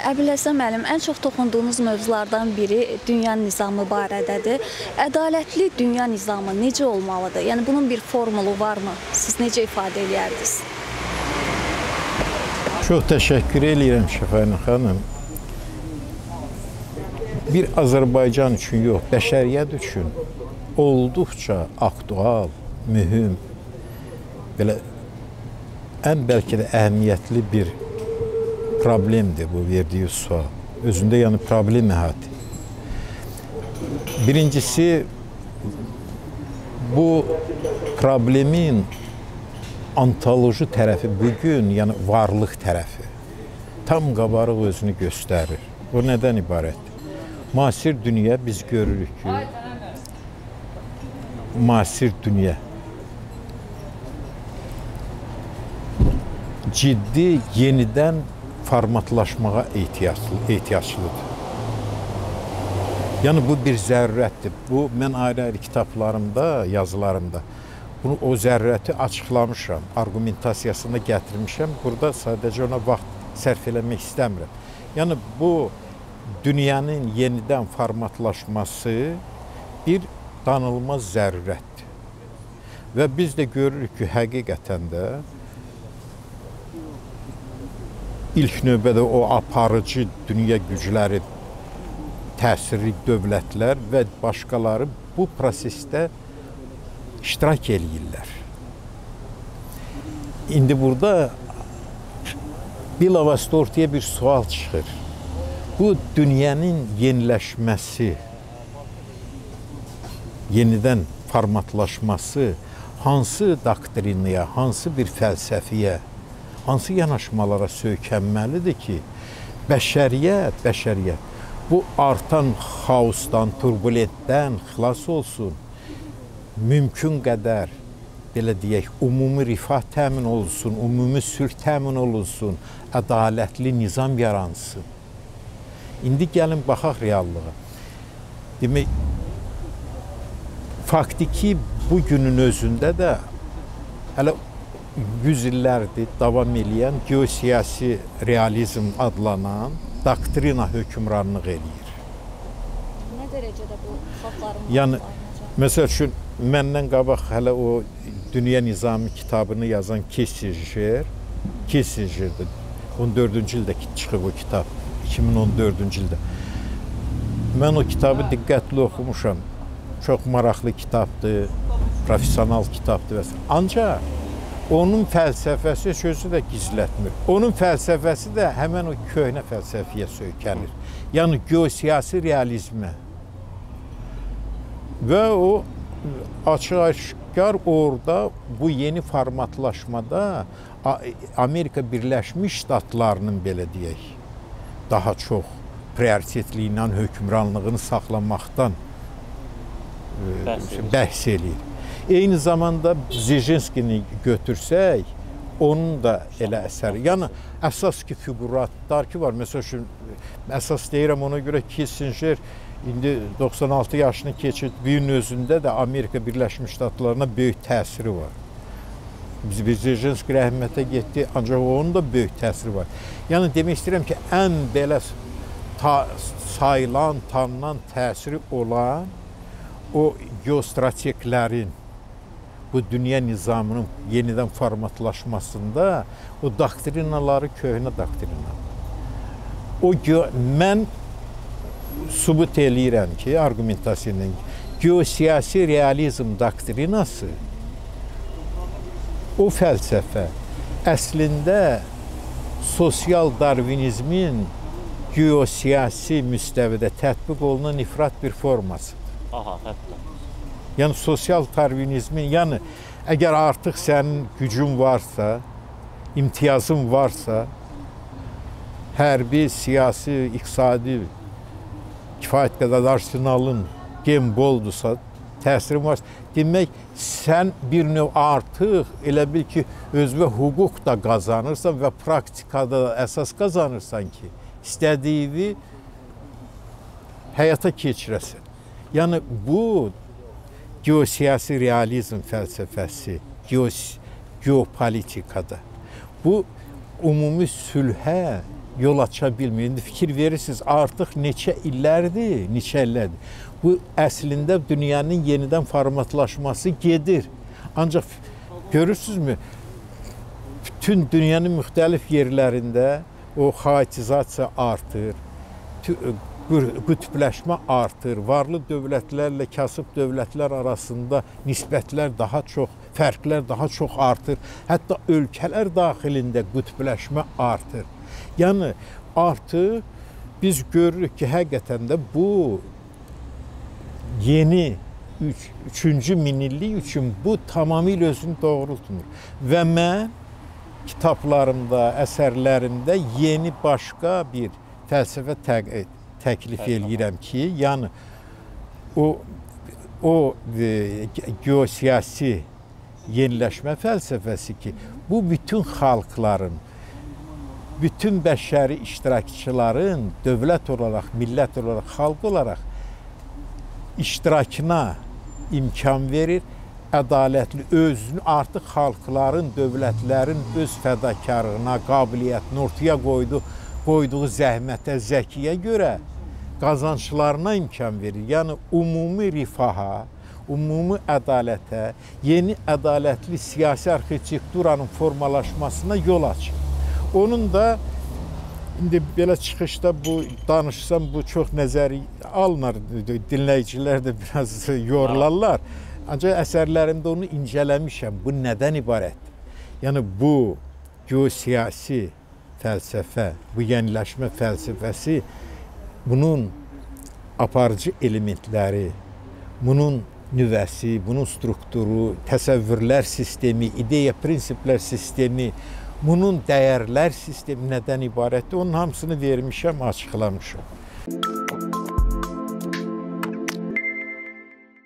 Əbülhəsən müəllim, ən çox toxunduğunuz mövzulardan biri dünya nizamı barədədir. Ədalətli dünya nizamı necə olmalıdır? Yəni bunun bir formulu varmı? Siz necə ifadə edərdiniz? Çox təşəkkür edirəm Şəfənin xanım. Bir Azərbaycan üçün yox, bəşəriyyət üçün olduqca aktual, mühüm, belə ən bəlkə də əhəmiyyətli bir problemdir bu verdiyi sual. Özündə yəni problem əhatə. Birincisi bu problemin ontoloji tərəfi bu gün, yəni varlıq tərəfi tam qabarıq özünü göstərir. Bu nədən ibarətdir? Müasir dünya biz görürük ki, müasir dünya ciddi yenidən formatlaşmağa ehtiyaclı, ehtiyaclıdır. Yəni bu bir zərurətdir. Bu mən ayrı-ayrı kitablarımda, yazılarımda bunu o zərurəti açıqlamışam, arqumentasiyasını gətirmişəm. Burada sadəcə ona vaxt sərf eləmək istəmirəm. Yəni bu dünyanın yenidən formatlaşması bir danılmaz zərurətdir. Və biz də görürük ki, həqiqətən də ilk növbədə o aparıcı dünya gücləri, təsirli dövlətlər və başqaları bu prosesdə iştirak eləyirlər. İndi burada bilavasitə ortaya bir sual çıxır. Bu dünyanın yeniləşməsi, yenidən formatlaşması hansı doktrinaya, hansı bir fəlsəfiyə hansı yanaşmalara söykənməlidir ki, bəşəriyyət, bəşəriyyət bu artan xaosdan, turbulentdən xilas olsun. Mümkün qədər belə deyək, ümumi rifah təmin olunsun, ümumi sülh təmin olunsun, ədalətli nizam yaransın. İndi gəlin baxaq reallığa. Demək faktiki bu günün özündə də hələ 100 illərdir davam eləyən geosiyasi realizm adlanan doktrina hökmranlıq eləyir. Nə dərəcədə bu xalqların Yəni məsəl üçün məndən qabaq hələ o Dünya Nizamı kitabını yazan Kissinger, Kissingerdir. 14-cü ildə çıxıb o kitab. 2014-cü ildə. Mən o kitabı diqqətli oxumuşam. Çox maraqlı kitabdır, professional kitabdır və s. Ancaq onun fəlsəfəsi sözü də gizlətmir. Onun fəlsəfəsi də həmən o köhnə fəlsəfiyə söykənir. Yəni geosiyasi realizmə. Və o açıq-aşkar orada bu yeni formatlaşmada Amerika Birləşmiş Ştatlarının belə deyək, daha çox prioritetli ilə hökmranlığını saxlamaqdan bəhs eləyir. Eyni zamanda Zijinskini götürsək, onun da elə əsəri. Yəni əsas ki fiquratlar ki var. Məsəl üçün əsas deyirəm ona görə Kissinger indi 96 yaşını keçirdiyinin özündə də Amerika Birləşmiş Ştatlarına böyük təsiri var. Biz Brzezinski rəhmətə getdi, ancaq onun da böyük təsiri var. Yəni demək istəyirəm ki, ən belə ta, sayılan, tanınan təsiri olan o geostrateglərin bu dünya nizamının yenidən formatlaşmasında o doktrinaları köhnə doktrina. O mən sübut eləyirəm ki, argumentasiya ilə geosiyasi realizm doktrinası o fəlsəfə əslində sosial darvinizmin geosiyasi müstəvidə tətbiq olunan ifrat bir formasıdır. Aha, hətta. Yəni sosial darvinizmin, yəni əgər artıq sənin gücün varsa, imtiyazın varsa, hərbi, siyasi, iqtisadi kifayət qədər arsenalın gen boldursa, təsirin varsa, demək sən bir növ artıq elə bil ki, özünə hüquq da qazanırsan və praktikada əsas qazanırsan ki, istədiyini həyata keçirəsən. Yəni bu geosiyasi realizm fəlsəfəsi, geos geopolitikada bu ümumi sülhə yol aça bilmir. İndi fikir verirsiniz, artıq neçə illərdir, neçə illərdir. Bu əslində dünyanın yenidən formatlaşması gedir. Ancaq görürsünüzmü? Bütün dünyanın müxtəlif yerlərində o xaotizasiya artır. Qütbləşmə artır. Varlı dövlətlərlə kasıb dövlətlər arasında nisbətlər daha çox, fərqlər daha çox artır. Hətta ölkələr daxilində qütbləşmə artır. Yəni artıq biz görürük ki, həqiqətən də bu yeni üç, üçüncü minillik üçün bu tamamilə özünü doğrultmur. Və mən kitablarımda, əsərlərimdə yeni başqa bir fəlsəfə tə təklif eləyirəm ki, yəni o o e, geosiyasi yeniləşmə fəlsəfəsi ki, bu bütün xalqların bütün bəşəri iştirakçıların dövlət olaraq, millət olaraq, xalq olaraq iştirakına imkan verir. Ədalətli özünü artıq xalqların, dövlətlərin öz fədakarlığına, qabiliyyətinə ortaya qoydu, qoyduğu zəhmətə, zəkiyə görə qazanclarına imkan verir. Yəni ümumi rifaha, ümumi ədalətə, yeni ədalətli siyasi arxitekturanın formalaşmasına yol açır. Onun da indi belə çıxışda bu danışsam bu çox nəzəri alınar. Dinləyicilər də biraz yorlarlar. Ancaq əsərlərimdə onu incələmişəm. Bu nədən ibarətdir? Yəni bu geosiyasi fəlsəfə, bu yeniləşmə fəlsəfəsi bunun aparıcı elementləri, bunun nüvəsi, bunun strukturu, təsəvvürlər sistemi, ideya, prinsiplər sistemi, bunun dəyərlər sistemi nədən ibarətdir? Onun hamısını vermişəm, açıqlamışam.